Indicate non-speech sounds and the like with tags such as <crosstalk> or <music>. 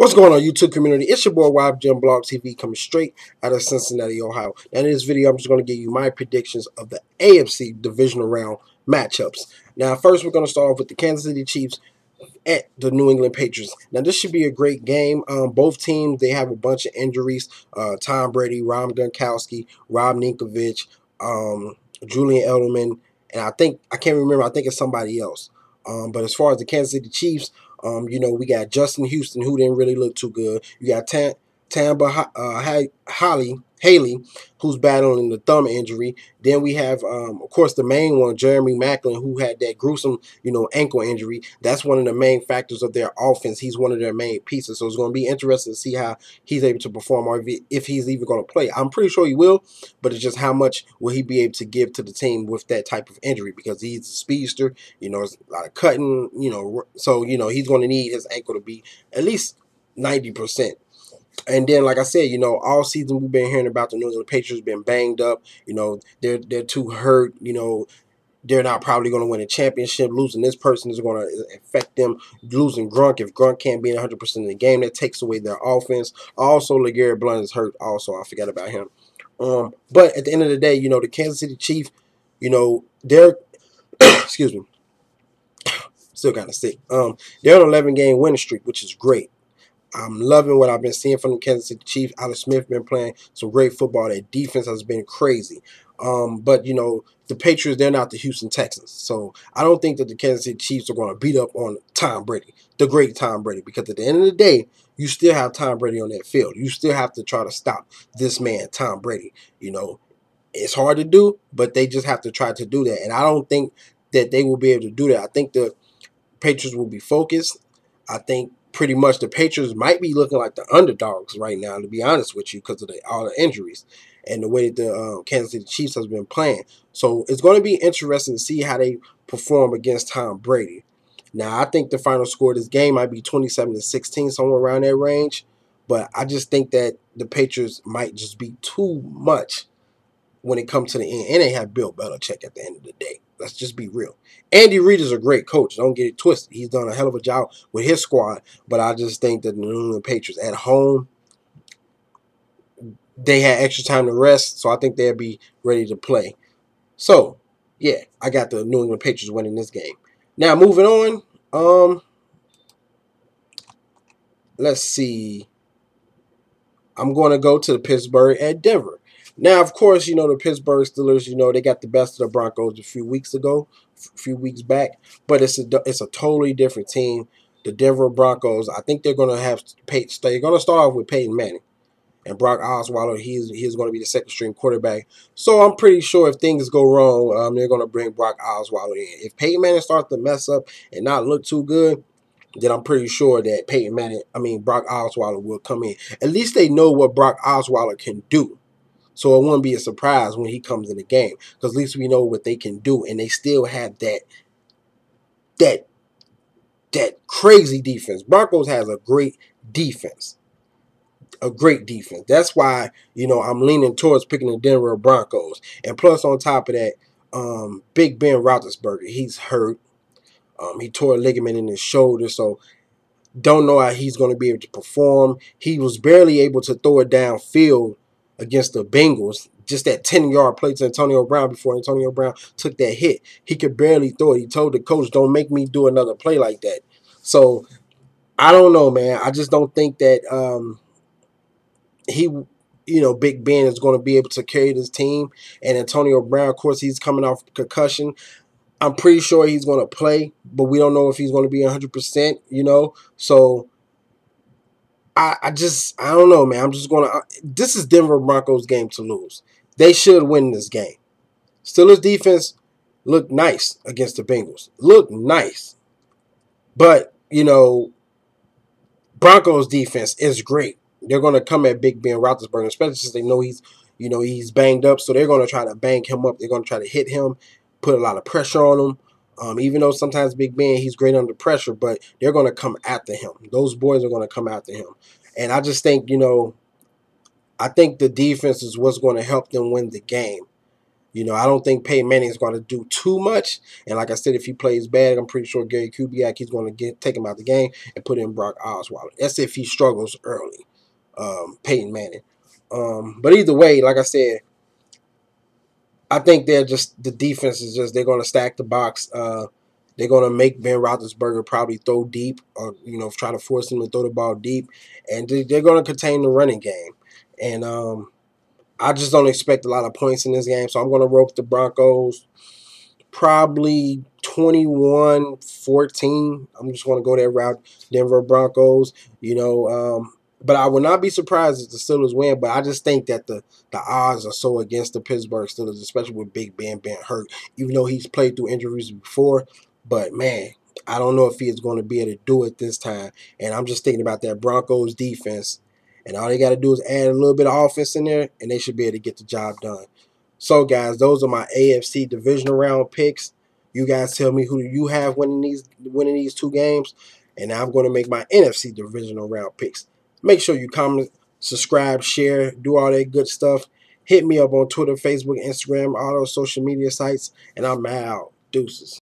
What's going on, YouTube community? It's your boy YFGM Blog TV coming straight out of Cincinnati, Ohio. Now, in this video, I'm just going to give you my predictions of the AFC divisional round matchups. Now, first, we're going to start off with the Kansas City Chiefs at the New England Patriots. Now, this should be a great game. Um, both teams, they have a bunch of injuries. Uh, Tom Brady, Rob Gronkowski, Rob Ninkovich, um, Julian Edelman, and I think, I can't remember, I think it's somebody else. Um, but as far as the Kansas City Chiefs, um, you know, we got Justin Houston, who didn't really look too good. You got Tam, Tamba uh, Holly, Haley, who's battling the thumb injury. Then we have, um, of course, the main one, Jeremy Maclin, who had that gruesome, you know, ankle injury. That's one of the main factors of their offense. He's one of their main pieces. So it's going to be interesting to see how he's able to perform or if he's even going to play. I'm pretty sure he will, but it's just how much will he be able to give to the team with that type of injury because he's a speedster, you know, it's a lot of cutting, you know, so, you know, he's going to need his ankle to be at least 90%. And then, like I said, you know, all season we've been hearing about the New England Patriots been banged up. You know, they're they're too hurt. You know, they're not probably going to win a championship. Losing this person is going to affect them. Losing Gronk, if Gronk can't be 100% in the game, that takes away their offense. Also, LeGarrette Blunt is hurt. Also, I forgot about him. Um, but at the end of the day, you know, the Kansas City Chiefs, you know, they're <coughs> excuse me, <coughs> still kind of sick. Um, they're on an 11 game winning streak, which is great. I'm loving what I've been seeing from the Kansas City Chiefs. Alex Smith been playing some great football. Their defense has been crazy. Um, but you know, the Patriots, they're not the Houston Texans. So I don't think that the Kansas City Chiefs are going to beat up on Tom Brady, the great Tom Brady, because at the end of the day, you still have Tom Brady on that field. You still have to try to stop this man, Tom Brady. You know, it's hard to do, but they just have to try to do that. And I don't think that they will be able to do that. I think the Patriots will be focused. I think pretty much the Patriots might be looking like the underdogs right now, to be honest with you, because of the, all the injuries and the way the um, Kansas City Chiefs has been playing. So it's going to be interesting to see how they perform against Tom Brady. Now, I think the final score of this game might be 27 to 16, somewhere around that range. But I just think that the Patriots might just be too much when it comes to the end. And they have Bill Belichick at the end of the day. Let's just be real. Andy Reid is a great coach. Don't get it twisted. He's done a hell of a job with his squad. But I just think that the New England Patriots at home, they had extra time to rest. So I think they'll be ready to play. So, yeah, I got the New England Patriots winning this game. Now, moving on. Um, let's see. I'm going to go to the Pittsburgh at Denver. Now, of course, you know, the Pittsburgh Steelers, you know, they got the best of the Broncos a few weeks ago, a few weeks back, but it's a, it's a totally different team. The Denver Broncos, I think they're going to have, they're going to start off with Peyton Manning. And Brock Osweiler, he's, he's going to be the second string quarterback. So I'm pretty sure if things go wrong, um, they're going to bring Brock Osweiler in. If Peyton Manning starts to mess up and not look too good, then I'm pretty sure that Peyton Manning, I mean, Brock Osweiler will come in. At least they know what Brock Osweiler can do. So it won't be a surprise when he comes in the game because at least we know what they can do, and they still have that that that crazy defense. Broncos has a great defense, a great defense. That's why you know I'm leaning towards picking the Denver Broncos, and plus on top of that, um, Big Ben Roethlisberger, he's hurt. Um, he tore a ligament in his shoulder, so don't know how he's going to be able to perform. He was barely able to throw it downfield against the Bengals. Just that 10 yard play to Antonio Brown before Antonio Brown took that hit. He could barely throw it. He told the coach, don't make me do another play like that. So I don't know, man. I just don't think that um, he, you know, Big Ben is going to be able to carry this team. And Antonio Brown, of course, he's coming off concussion. I'm pretty sure he's going to play, but we don't know if he's going to be 100%, you know. So I, I just I don't know, man. I'm just gonna. This is Denver Broncos game to lose. They should win this game. Steelers defense looked nice against the Bengals. Looked nice, but you know, Broncos defense is great. They're gonna come at Big Ben Roethlisberger, especially since they know he's you know he's banged up. So they're gonna try to bang him up. They're gonna try to hit him, put a lot of pressure on him. Um, even though sometimes Big Ben, he's great under pressure, but they're going to come after him. Those boys are going to come after him. And I just think, you know, I think the defense is what's going to help them win the game. You know, I don't think Peyton Manning is going to do too much. And like I said, if he plays bad, I'm pretty sure Gary Kubiak he's going to get take him out the game and put in Brock Osweiler. That's if he struggles early. Um, Peyton Manning. Um, but either way, like I said, I think they're just the defense is just they're going to stack the box. Uh, they're going to make Ben Roethlisberger probably throw deep, or you know, try to force him to throw the ball deep, and they're going to contain the running game. And um, I just don't expect a lot of points in this game, so I'm going to rope the Broncos probably 21 14. I'm just going to go that route. Denver Broncos, you know, um, but I would not be surprised if the Steelers win. But I just think that the, the odds are so against the Pittsburgh Steelers, especially with Big Ben being hurt, even though he's played through injuries before. But man, I don't know if he is going to be able to do it this time. And I'm just thinking about that Broncos defense and all they got to do is add a little bit of offense in there, and they should be able to get the job done. So, guys, those are my AFC divisional round picks. You guys tell me who you have winning these winning these two games, and I'm going to make my NFC divisional round picks. Make sure you comment, subscribe, share, do all that good stuff. Hit me up on Twitter, Facebook, Instagram, all those social media sites, and I'm out. Deuces.